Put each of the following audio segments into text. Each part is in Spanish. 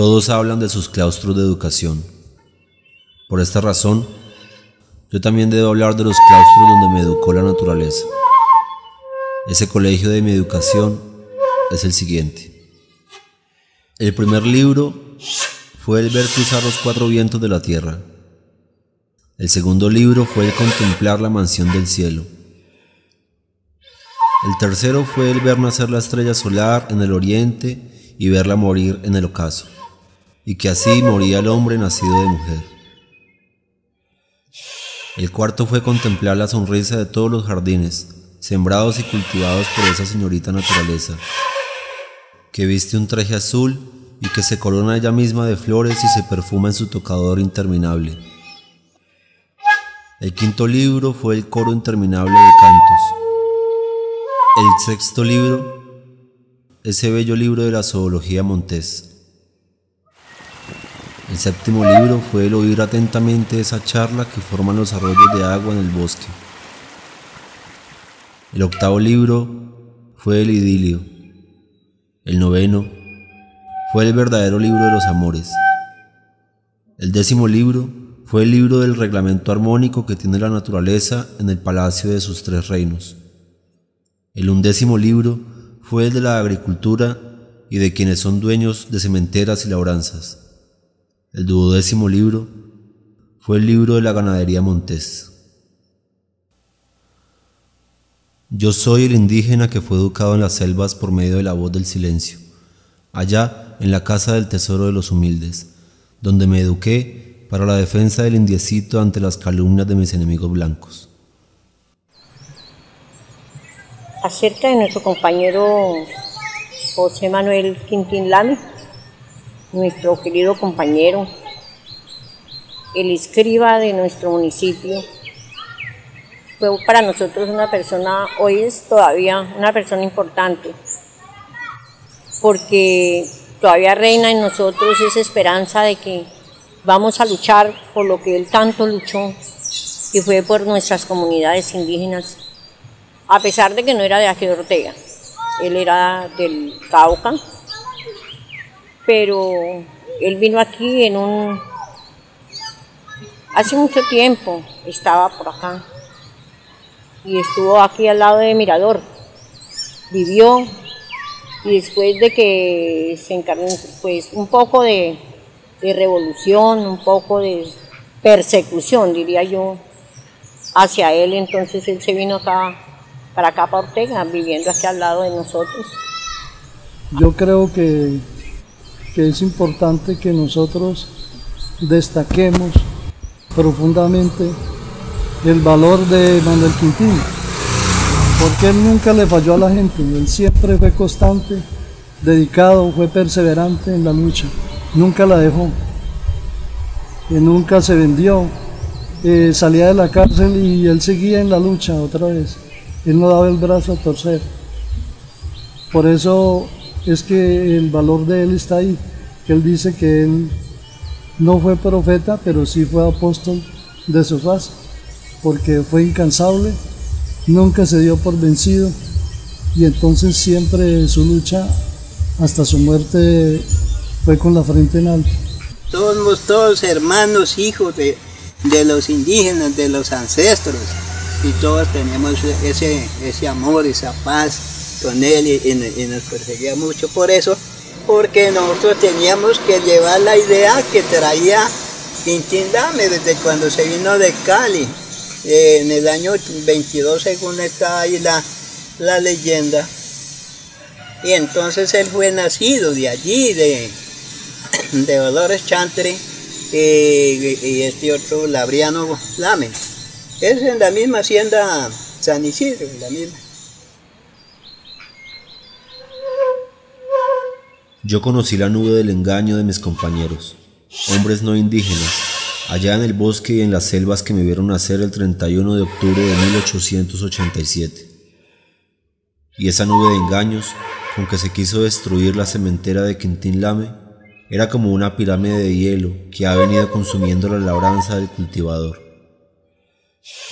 Todos hablan de sus claustros de educación. Por esta razón, yo también debo hablar de los claustros donde me educó la naturaleza. Ese colegio de mi educación es el siguiente. El primer libro fue el ver cruzar los cuatro vientos de la tierra. El segundo libro fue el contemplar la mansión del cielo. El tercero fue el ver nacer la estrella solar en el oriente y verla morir en el ocaso y que así moría el hombre nacido de mujer. El cuarto fue contemplar la sonrisa de todos los jardines, sembrados y cultivados por esa señorita naturaleza, que viste un traje azul y que se corona ella misma de flores y se perfuma en su tocador interminable. El quinto libro fue el coro interminable de cantos. El sexto libro, ese bello libro de la zoología montés. El séptimo libro fue el oír atentamente esa charla que forman los arroyos de agua en el bosque. El octavo libro fue el idilio. El noveno fue el verdadero libro de los amores. El décimo libro fue el libro del reglamento armónico que tiene la naturaleza en el palacio de sus tres reinos. El undécimo libro fue el de la agricultura y de quienes son dueños de cementeras y labranzas. El duodécimo libro fue el libro de la ganadería montés. Yo soy el indígena que fue educado en las selvas por medio de la voz del silencio, allá en la casa del tesoro de los humildes, donde me eduqué para la defensa del indiecito ante las calumnias de mis enemigos blancos. Acerca de nuestro compañero José Manuel Quintín Lame, nuestro querido compañero, el escriba de nuestro municipio, fue para nosotros una persona, hoy es todavía una persona importante, porque todavía reina en nosotros esa esperanza de que vamos a luchar por lo que él tanto luchó, y fue por nuestras comunidades indígenas, a pesar de que no era de aquí de Ortega, él era del Cauca, pero él vino aquí en un... Hace mucho tiempo estaba por acá y estuvo aquí al lado de Mirador. Vivió y después de que se encarnó, pues un poco de, de revolución, un poco de persecución, diría yo, hacia él, entonces él se vino acá, para acá, para Ortega, viviendo aquí al lado de nosotros. Yo creo que que es importante que nosotros destaquemos profundamente el valor de Manuel Quintín, porque él nunca le falló a la gente, él siempre fue constante, dedicado, fue perseverante en la lucha, nunca la dejó, y nunca se vendió, eh, salía de la cárcel y él seguía en la lucha otra vez, él no daba el brazo a torcer. Por eso es que el valor de él está ahí, que él dice que él no fue profeta, pero sí fue apóstol de su raza, porque fue incansable, nunca se dio por vencido y entonces siempre su lucha hasta su muerte fue con la frente en alto. Somos todos hermanos, hijos de, de los indígenas, de los ancestros, y todos tenemos ese, ese amor, esa paz, con él y, nos perseguía mucho por eso, porque nosotros teníamos que llevar la idea que traía Quintín Dame desde cuando se vino de Cali. Eh, en el año 22, según está ahí la, la leyenda. Y entonces él fue nacido de allí, de, de Dolores Chantre eh, y este otro Labriano Lame. Es en la misma hacienda San Isidro, en la misma. Yo conocí la nube del engaño de mis compañeros, hombres no indígenas, allá en el bosque y en las selvas que me vieron nacer el 31 de octubre de 1887. Y esa nube de engaños, con que se quiso destruir la cementera de Quintín Lame, era como una pirámide de hielo que ha venido consumiendo la labranza del cultivador.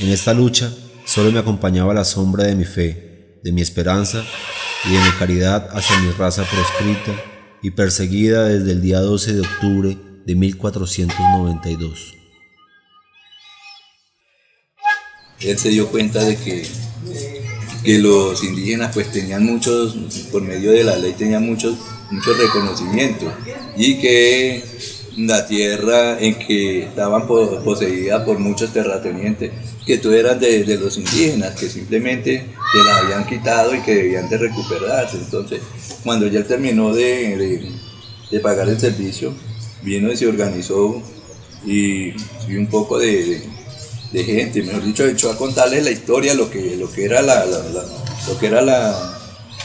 En esta lucha solo me acompañaba la sombra de mi fe, de mi esperanza y de mi caridad hacia mi raza proscrita y perseguida desde el día 12 de octubre de 1492. Él se dio cuenta de que, que los indígenas pues tenían muchos, por medio de la ley tenían muchos, muchos reconocimientos y que la tierra en que estaban poseídas por muchos terratenientes, que tú eras de, los indígenas, que simplemente se la habían quitado y que debían de recuperarse. Entonces, cuando ya terminó de, pagar el servicio, vino y se organizó y, un poco de, gente, mejor dicho, echó a contarles la historia, lo que, lo que era la, lo que era la,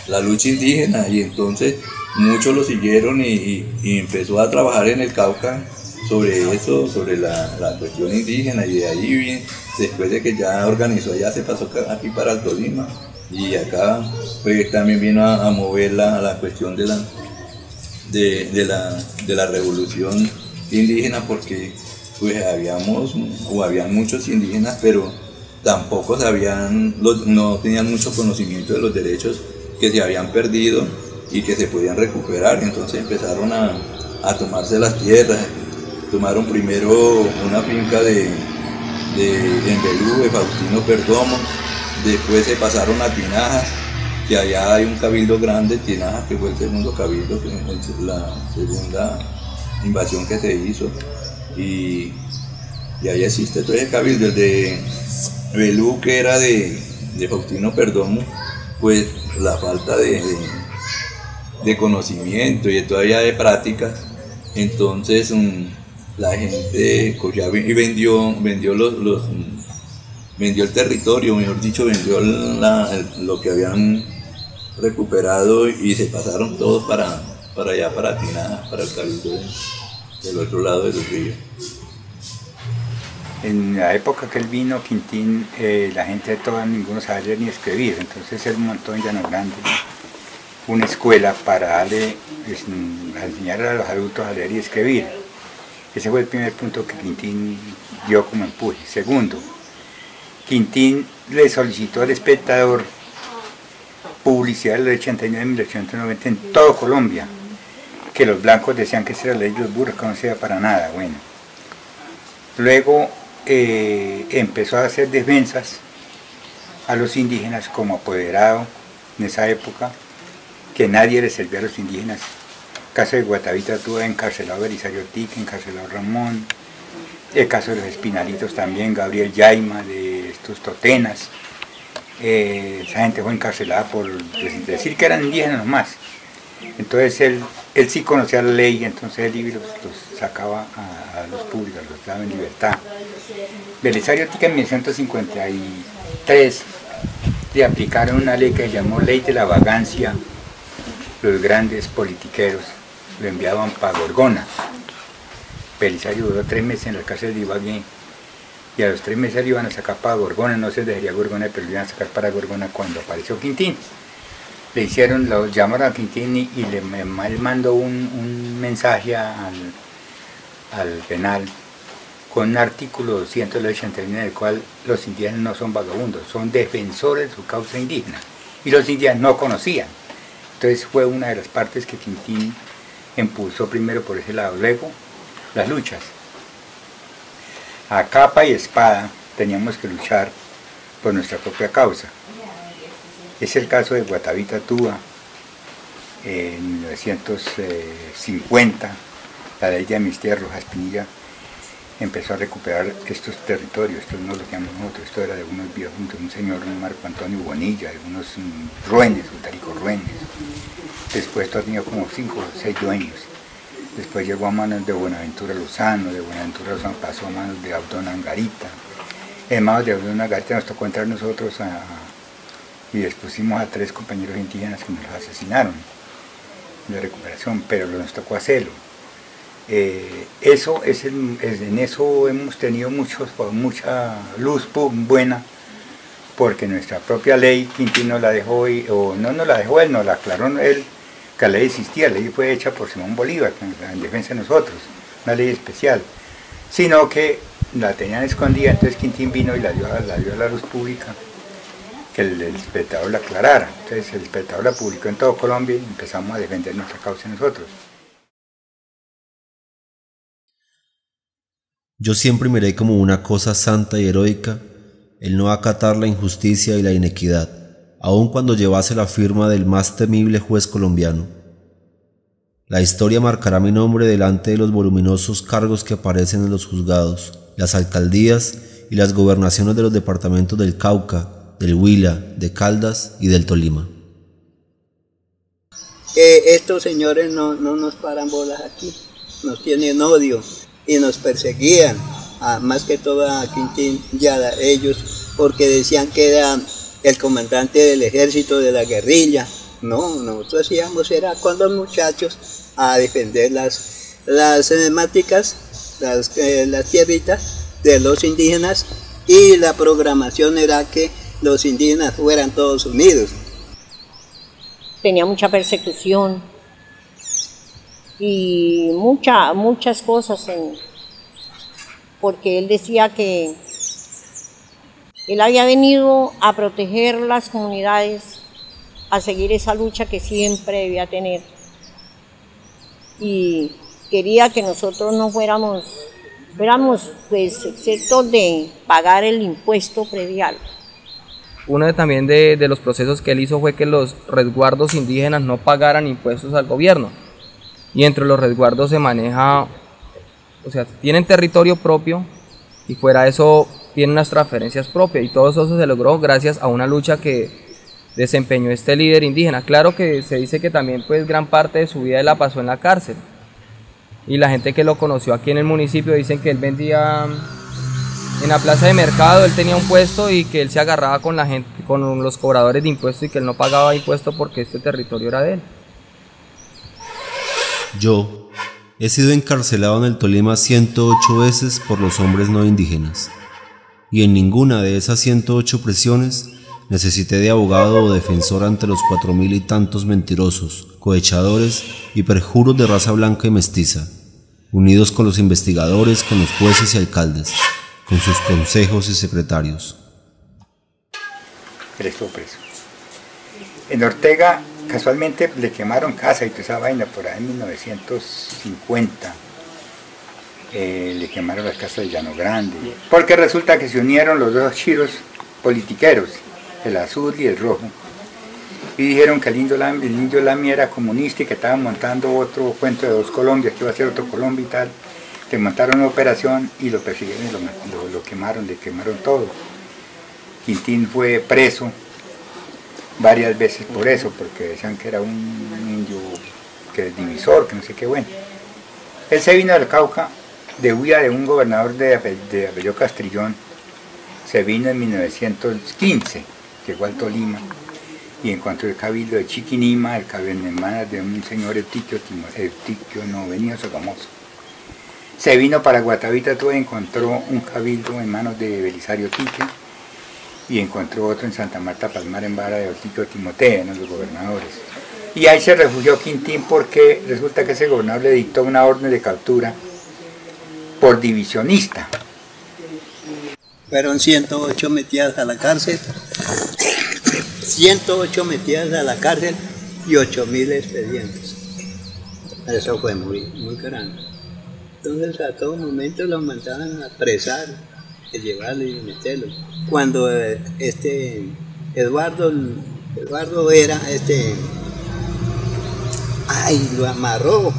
la lucha indígena y entonces muchos lo siguieron y, empezó a trabajar en el Cauca sobre eso, sobre la, cuestión indígena y de ahí después de que ya organizó, ya se pasó aquí para el Tolima y acá pues, también vino a, mover la, cuestión de la, de, la, de la revolución indígena porque pues habíamos o habían muchos indígenas pero tampoco sabían, no tenían mucho conocimiento de los derechos que se habían perdido y que se podían recuperar. Entonces empezaron a, tomarse las tierras. Tomaron primero una finca de, de, en de Faustino Perdomo. Después se pasaron a Tinajas, que allá hay un cabildo grande, Tinajas, que fue el segundo cabildo, la segunda invasión que se hizo. Y, y ahí existe todo ese cabildo. El de Belú, que era de, Faustino Perdomo, pues la falta de de conocimiento y todavía de prácticas, entonces mm, la gente cogió y vendió, vendió los, vendió el territorio, mejor dicho, vendió lo que habían recuperado y se pasaron todos para, para allá, para Tina, para el cabildo del otro lado del río. En la época que él vino, Quintín, eh, la gente de toda ninguno sabía ni escribir, entonces él montó en Llano Grande una escuela para darle, pues, enseñar a los adultos a leer y escribir. Ese fue el primer punto que Quintín dio como empuje. Segundo, Quintín le solicitó al espectador publicidad del 89 1890 en todo Colombia, que los blancos decían que esa era la ley de los burros, que no sea para nada, bueno. Luego eh, empezó a hacer defensas a los indígenas como apoderado en esa época, que nadie le servía a los indígenas. Caso de Guatavita tuvo encarcelado Belisario Tique, encarcelado Ramón, el caso de los Espinalitos también, Gabriel Yaima, de estos Totenas. Eh, esa gente fue encarcelada por decir que eran indígenas nomás. Entonces él, él sí conocía la ley, entonces él los, los sacaba a, los públicos, los daba en libertad. Belisario Tique en 1953 le aplicaron una ley que llamó Ley de la Vagancia los grandes politiqueros lo enviaban para Gorgona. Belisario duró tres meses en la cárcel de Ibagué y a los tres meses le iban a sacar para Gorgona, no se dejaría Gorgona, pero le iban a sacar para Gorgona cuando apareció Quintín. Le hicieron, lo llamaron a Quintín y, le mandó un, mensaje al, al penal con un artículo 281 en el cual los indígenas no son vagabundos, son defensores de su causa indígena. Y los indígenas no conocían. Entonces fue una de las partes que Quintín impulsó primero por ese lado. Luego, las luchas. A capa y espada teníamos que luchar por nuestra propia causa. Es el caso de Guatavita Túa, en 1950, la ley de amnistía Rojas Pinilla empezó a recuperar estos territorios, esto no lo llamamos nosotros, esto era de unos viejos, de un señor Marco Antonio Bonilla, de unos mm, ruenes, un ruenes. Después esto tenido como cinco o seis dueños. Después llegó a manos de Buenaventura Lozano, de Buenaventura Lozano pasó a manos de Abdón Angarita. En manos de Abdón Angarita nos tocó entrar nosotros y expusimos a tres compañeros indígenas que nos asesinaron de recuperación, pero nos tocó hacerlo eh, eso es, en eso hemos tenido muchos, mucha luz buena, porque nuestra propia ley, Quintino la dejó, o no nos la dejó él, nos la aclaró él, que la ley existía, la ley fue hecha por Simón Bolívar, en defensa de nosotros, una ley especial, sino que la tenían escondida, entonces Quintín vino y la dio, la dio a la luz pública. que el, espectador la aclarara. Entonces el espectador la publicó en todo Colombia y empezamos a defender nuestra causa nosotros. Yo siempre miré como una cosa santa y heroica el no acatar la injusticia y la inequidad, aun cuando llevase la firma del más temible juez colombiano. La historia marcará mi nombre delante de los voluminosos cargos que aparecen en los juzgados, las alcaldías y las gobernaciones de los departamentos del Cauca, del Huila, de Caldas y del Tolima. estos señores no, no, nos paran bolas aquí, nos tienen odio y nos perseguían, más que todo a Quintín Yada, ellos, porque decían que era el comandante del ejército de la guerrilla. No, nosotros íbamos, era con los muchachos a defender las, las las, eh, las tierritas de los indígenas y la programación era que los indígenas fueran todos unidos. Tenía mucha persecución y mucha, muchas cosas, porque él decía que él había venido a proteger las comunidades, a seguir esa lucha que siempre debía tener. Y quería que nosotros no fuéramos, fuéramos pues excepto de pagar el impuesto predial. Uno también de, los procesos que él hizo fue que los resguardos indígenas no pagaran impuestos al gobierno. Y entre los resguardos se maneja, o sea, tienen territorio propio y fuera de eso tienen unas transferencias propias. Y todo eso se logró gracias a una lucha que desempeñó este líder indígena. Claro que se dice que también pues gran parte de su vida la pasó en la cárcel. Y la gente que lo conoció aquí en el municipio dicen que él vendía en la plaza de mercado él tenía un puesto y que él se agarraba con la gente, con los cobradores de impuestos y que él no pagaba impuestos porque este territorio era de él. Yo he sido encarcelado en el Tolima 108 veces por los hombres no indígenas y en ninguna de esas 108 presiones necesité de abogado o defensor ante los cuatro mil y tantos mentirosos, cohechadores y perjuros de raza blanca y mestiza, unidos con los investigadores, con los jueces y alcaldes, con sus consejos y secretarios. Estuvo preso. En Ortega casualmente le quemaron casa y toda esa vaina por ahí en 1950. Eh, le quemaron las casas de Llano Grande. Porque resulta que se unieron los dos chiros politiqueros, el azul y el rojo. Y dijeron que el indio, Lamy, el indio Lamy era comunista y que estaban montando otro cuento de dos Colombias, que iba a ser otro Colombia y tal que montaron una operación y lo persiguieron y lo, quemaron, le quemaron todo. Quintín fue preso varias veces por eso, porque decían que era un indio que es divisor, que no sé qué bueno. Él se vino del Cauca de huida de un gobernador de, de Abello Castrillón, se vino en 1915, llegó al Tolima y encontró el cabildo de Chiquinima, el cabildo de un señor Eutiquio, Eutiquio no venía Sogamoso. Se vino para Guatavita, todo encontró un cabildo en manos de Belisario Tique y encontró otro en Santa Marta Palmar en vara de Otico Timoteo, en los gobernadores. Y ahí se refugió Quintín porque resulta que ese gobernador le dictó una orden de captura por divisionista. Fueron 108 metidas a la cárcel, 108 metidas a la cárcel y 8.000 expedientes. Eso fue muy, muy grande. Entonces a todo momento los mandaban a presar, a llevarlo y meterlo. Cuando eh, este Eduardo, Eduardo era este, ay, lo amarró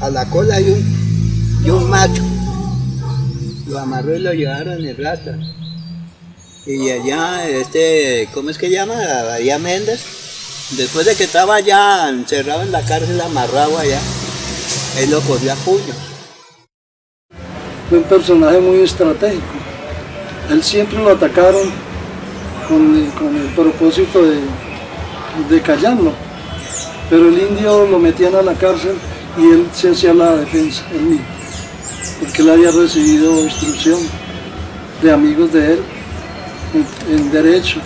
a la cola de un, un macho. Lo amarró y lo llevaron en rata. Y allá, este, ¿cómo es que llama? María Méndez. Después de que estaba ya encerrado en la cárcel, amarrado allá, él lo cogió a puño un personaje muy estratégico. Él siempre lo atacaron con, el propósito de, callarlo, pero el indio lo metían a la cárcel y él se hacía la defensa, él mismo, porque él había recibido instrucción de amigos de él en, derecho,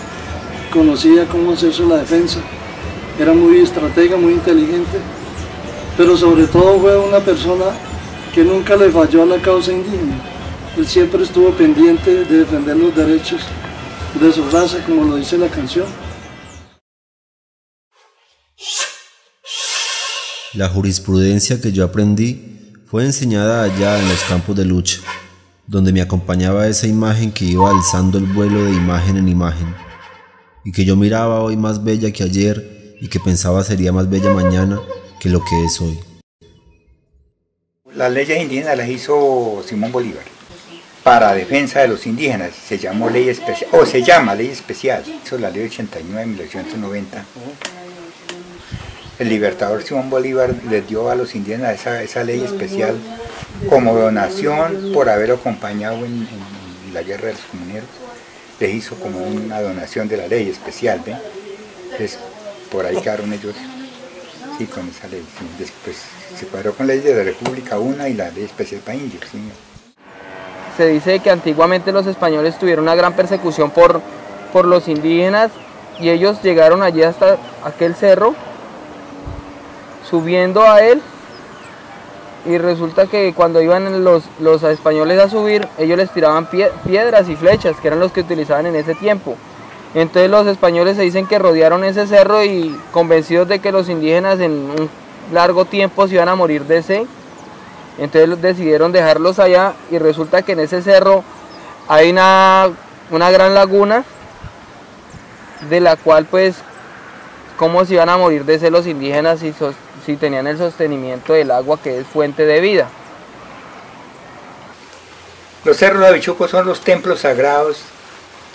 conocía cómo hacerse la defensa, era muy estratega, muy inteligente, pero sobre todo fue una persona que nunca le falló a la causa indígena. Él siempre estuvo pendiente de defender los derechos de su raza, como lo dice la canción. La jurisprudencia que yo aprendí fue enseñada allá en los campos de lucha, donde me acompañaba esa imagen que iba alzando el vuelo de imagen en imagen, y que yo miraba hoy más bella que ayer y que pensaba sería más bella mañana que lo que es hoy. Las leyes indígenas las hizo Simón Bolívar para defensa de los indígenas. Se llamó ley especial, o se llama ley especial. Hizo la ley 89 de 1990. El libertador Simón Bolívar les dio a los indígenas esa, esa ley especial como donación por haber acompañado en, la guerra de los comuneros. Les hizo como una donación de la ley especial. ¿ve? Entonces, por ahí quedaron ellos sí, con esa ley. Después se cuadró con la ley de la República una y la ley especial para indios. Se dice que antiguamente los españoles tuvieron una gran persecución por, por los indígenas y ellos llegaron allí hasta aquel cerro, subiendo a él, y resulta que cuando iban los, los españoles a subir, ellos les tiraban pie- piedras y flechas, que eran los que utilizaban en ese tiempo. Entonces los españoles se dicen que rodearon ese cerro y convencidos de que los indígenas en un largo tiempo se iban a morir de sed, entonces decidieron dejarlos allá y resulta que en ese cerro hay una, una gran laguna de la cual pues cómo se iban a morir de sed los indígenas si, si tenían el sostenimiento del agua que es fuente de vida. Los cerros de Habichuco son los templos sagrados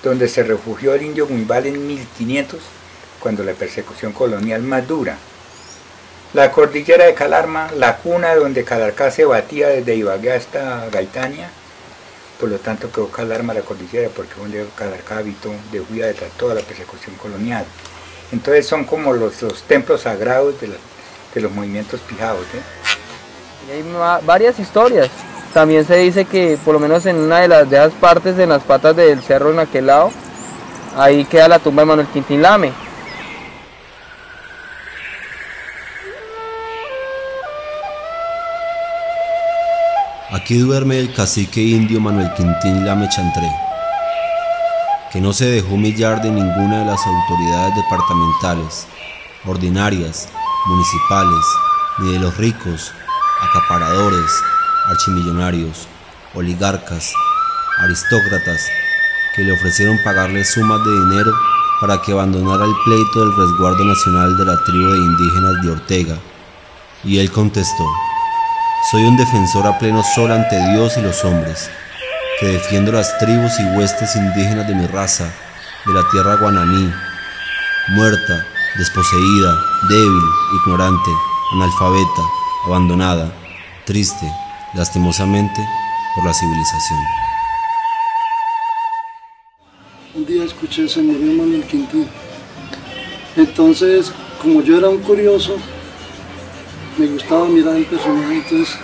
donde se refugió el indio Guimbal en 1500, cuando la persecución colonial más dura. La cordillera de Calarma, la cuna donde Calarcá se batía desde Ibagué hasta Gaitania, por lo tanto quedó Calarma la cordillera porque donde Calarcá habitó de huida de toda la persecución colonial. Entonces son como los, los templos sagrados de, los movimientos pijados. ¿eh? Y hay varias historias. También se dice que por lo menos en una de las de partes, en las patas del cerro en aquel lado, ahí queda la tumba de Manuel Quintín Lame. Aquí duerme el cacique indio Manuel Quintín Lame Chantré, que no se dejó humillar de ninguna de las autoridades departamentales, ordinarias, municipales, ni de los ricos, acaparadores, archimillonarios, oligarcas, aristócratas, que le ofrecieron pagarle sumas de dinero para que abandonara el pleito del resguardo nacional de la tribu de indígenas de Ortega. Y él contestó, soy un defensor a pleno sol ante Dios y los hombres, que defiendo las tribus y huestes indígenas de mi raza, de la tierra guananí, muerta, desposeída, débil, ignorante, analfabeta, abandonada, triste, lastimosamente, por la civilización. Un día escuché se murió Manuel Quintín. Entonces, como yo era un curioso, me gustaba mirar el personaje, entonces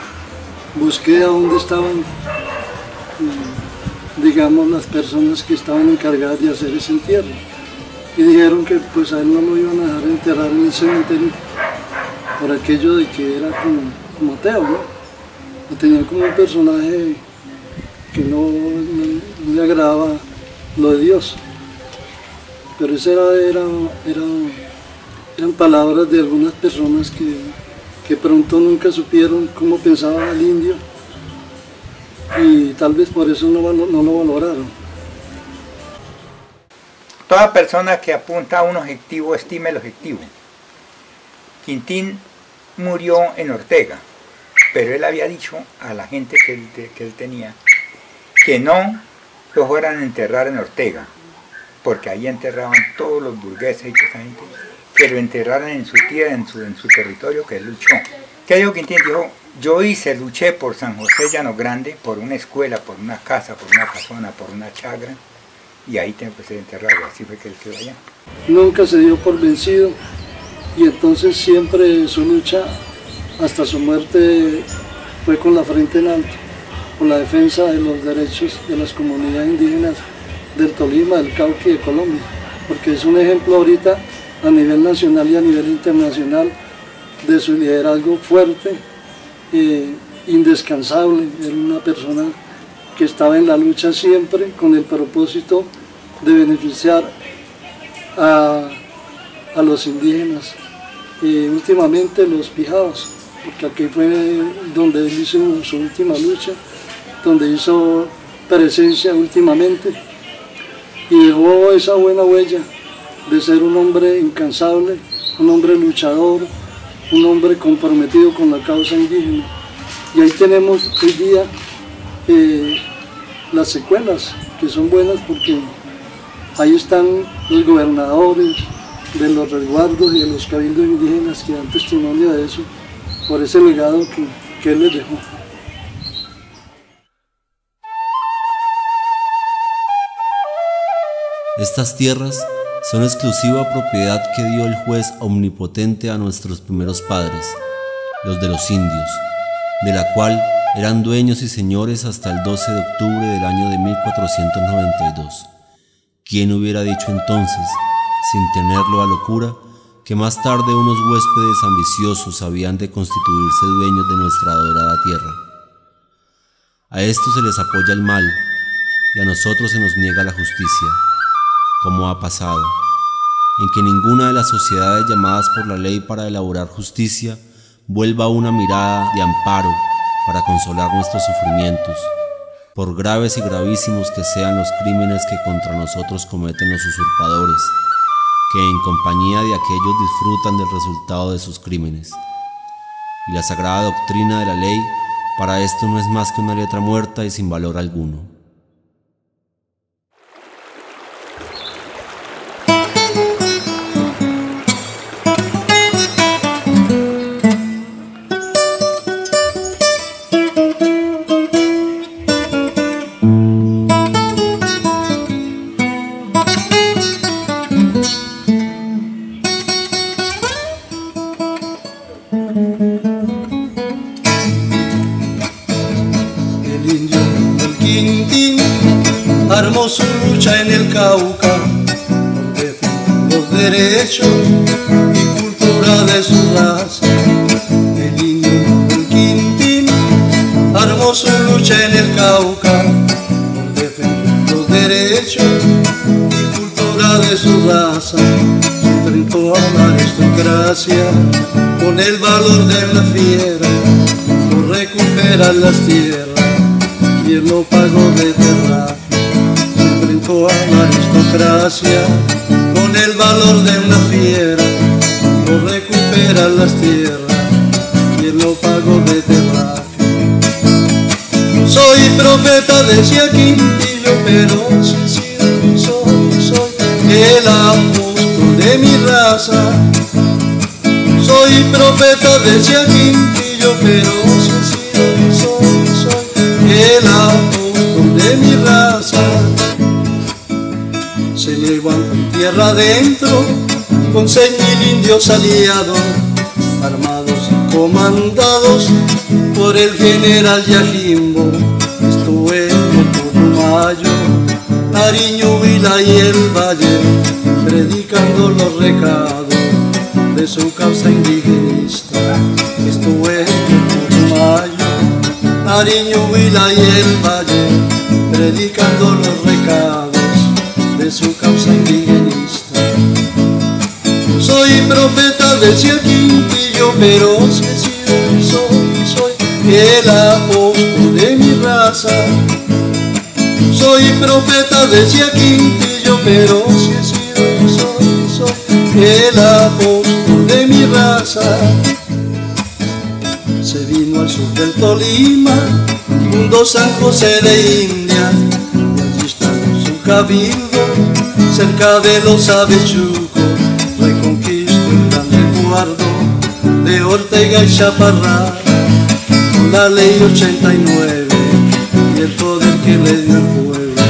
busqué a dónde estaban, eh, digamos, las personas que estaban encargadas de hacer ese entierro. Y dijeron que pues a él no lo iban a dejar enterrar en el cementerio por aquello de que era como, como ateo, ¿no? Lo tenían como un personaje que no, no- no le agradaba lo de Dios. Pero era, era, era- eran palabras de algunas personas que, que pronto nunca supieron cómo pensaba el indio y tal vez por eso no, lo valoraron. Toda persona que apunta a un objetivo estime el objetivo. Quintín murió en Ortega, pero él había dicho a la gente que él, tenía que no lo fueran a enterrar en Ortega, porque ahí enterraban todos los burgueses y toda lo enterraran en su tierra, en su, en su territorio que él luchó. ¿Qué dijo Quintín? Dijo, yo hice, luché por San José Llano Grande, por una escuela, por una casa, por una casona, por una chagra, y ahí te empecé a enterrarlo, así fue que él quedó allá. Nunca se dio por vencido y entonces siempre su lucha hasta su muerte fue con la frente en alto, por la defensa de los derechos de las comunidades indígenas del Tolima, del Cauca y de Colombia, porque es un ejemplo ahorita a nivel nacional y a nivel internacional de su liderazgo fuerte, eh, indescansable, era una persona que estaba en la lucha siempre con el propósito de beneficiar a, los indígenas, y últimamente los pijados, porque aquí fue donde él hizo su última lucha, donde hizo presencia últimamente y dejó esa buena huella de ser un hombre incansable, un hombre luchador, un hombre comprometido con la causa indígena. Y ahí tenemos hoy día eh, las secuelas, que son buenas porque ahí están los gobernadores de los resguardos y de los cabildos indígenas que dan testimonio de eso, por ese legado que, que él les dejó. Estas tierras son exclusiva propiedad que dio el juez omnipotente a nuestros primeros padres, los de los indios, de la cual eran dueños y señores hasta el 12 de octubre del año de 1492. ¿Quién hubiera dicho entonces, sin tenerlo a locura, que más tarde unos huéspedes ambiciosos habían de constituirse dueños de nuestra adorada tierra? A esto se les apoya el mal y a nosotros se nos niega la justicia, como ha pasado en que ninguna de las sociedades llamadas por la ley para elaborar justicia vuelva una mirada de amparo para consolar nuestros sufrimientos, por graves y gravísimos que sean los crímenes que contra nosotros cometen los usurpadores, que en compañía de aquellos disfrutan del resultado de sus crímenes. Y la sagrada doctrina de la ley para esto no es más que una letra muerta y sin valor alguno. Lo pagó de terra. Se enfrentó a la aristocracia el valor de una fiera, por recuperar las tierras lo pago de terra. Soy profeta, decía Quintillo, pero sincero soy, soy el apóstol de mi raza. Soy profeta, decía Quintillo, pero sincero soy, mi raza se levantan tierra adentro con seis mil indios aliados, armados y comandados por el general Yajimbo. Estuve en mayo, Nariño, Vila y el Valle, predicando los recados de su causa indigenista. Estuve en mayo, Nariño, Vila y el Valle, predicando los recados de su causa indigenista. Soy profeta, decía Quintillo, pero si he sido y soy, soy el apóstol de mi raza. Soy profeta, decía Quintillo, pero si he sido y soy, soy el apóstol de mi raza. Se vino al sur del Tolima, mundo San José de India, y allí está su cabildo cerca de los avechucos, reconquisto el gran resguardo de Ortega y Chaparral, con la ley 89 y el poder que le dio el pueblo,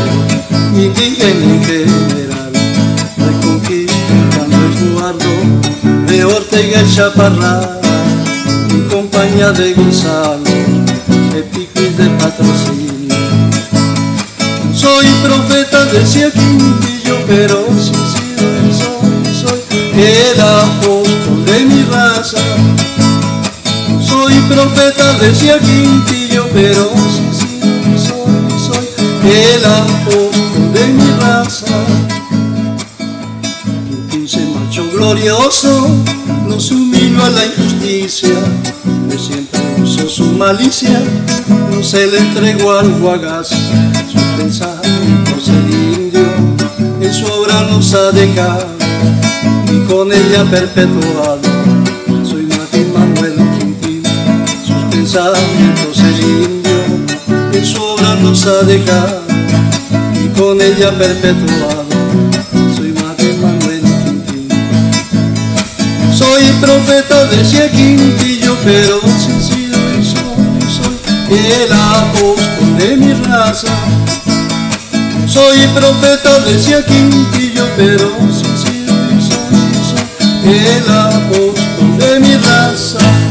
indígena en general, reconquisto el gran resguardo de Ortega y Chaparral, en compañía de Gonzalo, soy profeta de Ciaquintillo, pero sin soy, soy el apóstol de mi raza. Soy profeta de Ciaquintillo, pero sin soy, soy el apóstol de mi raza. Quintín se marchó glorioso, nos humilló a la injusticia su malicia, no se le entregó al guagas, su pensamiento el indio, en su obra nos ha dejado y con ella perpetuado. Soy Martín Manuel Quintín, sus pensamientos el indio, en su obra nos ha dejado y con ella perpetuado. Soy Martín Manuel Quintín. Soy profeta decía Quintillo, pero el apóstol de mi raza. Soy profeta decía Quintillo, pero sencillo y soy, soy el apóstol de mi raza.